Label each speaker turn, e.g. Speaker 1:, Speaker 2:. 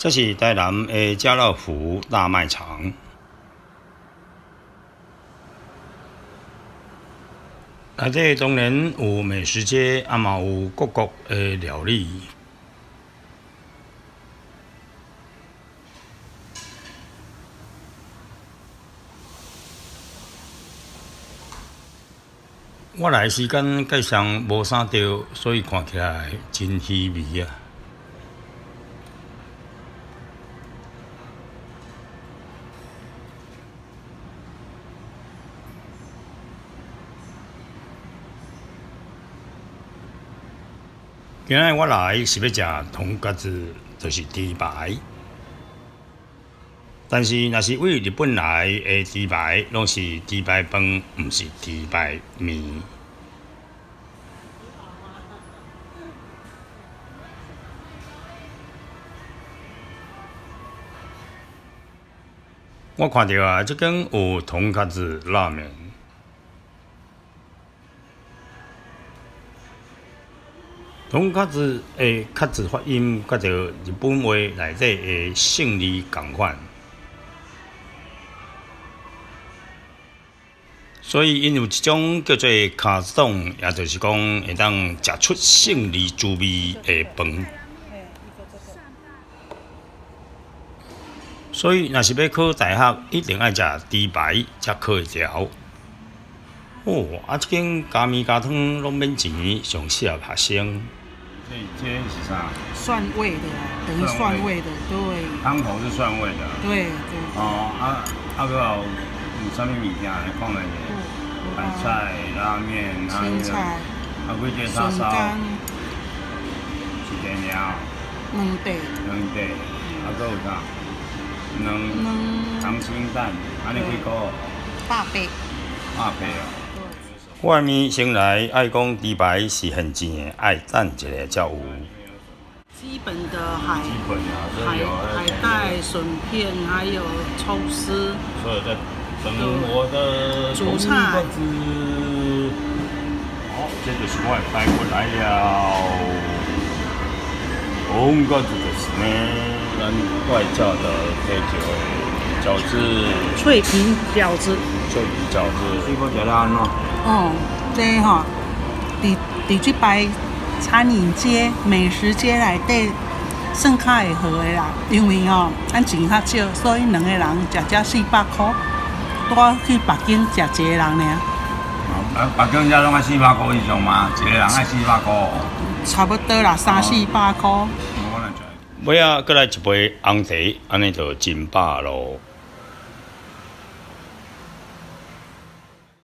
Speaker 1: 这是台南的家乐福大卖场。内底当然有美食街，也嘛有各国的料理。我来时间计上无啥着，所以看起来真稀微啊！今日我来是要食通格子，就是猪排。但是，若是为日本来的猪排，拢是猪排饭，毋是猪排面。我看到啊，即间有铜卡子拉面。铜卡子诶，卡子发音，甲着日本话内底诶姓字共款。所以，因有一种叫做卡冻，也就是讲会当食出胜利滋味的饭。所以，若是要考大学，一定爱食猪排才考会着。哦，啊，即间加面加汤拢免钱，上适合学生。
Speaker 2: 这这是啥？
Speaker 3: 蒜味的，等于蒜味的，对。
Speaker 2: 汤头是蒜味的。
Speaker 3: 对对。
Speaker 2: 哦，啊啊个有啥物物件来放来？白菜、拉面、
Speaker 3: 青菜、
Speaker 2: 啊，几只叉烧、一条鸟、
Speaker 3: 两块、
Speaker 2: 两块，啊，搁有啥？两两溏心蛋，安尼几个？
Speaker 3: 八百。
Speaker 2: 八百哦。
Speaker 1: 外面先来爱讲猪排是现钱的，爱等一下才有。
Speaker 3: 基本的海
Speaker 2: 海
Speaker 3: 海带、笋片，还有抽丝。
Speaker 2: 所有的。等我的
Speaker 3: 主菜。
Speaker 2: 好，这就是我带过来了。红果子就是呢，咱外教的这个饺子。
Speaker 3: 脆皮饺子。
Speaker 2: 脆皮饺子。
Speaker 3: 哦，这哈，伫伫即摆餐饮街、美食街内底，算较会好的啦。因为哦，咱钱较少，所以两个人食只四百块。我去北京食一个人呢。
Speaker 2: 啊，北京只拢爱四百块以上嘛，一个人爱四百块。
Speaker 3: 差不多啦，三四百块。
Speaker 1: 尾啊，过来一杯红茶，安尼就真饱咯。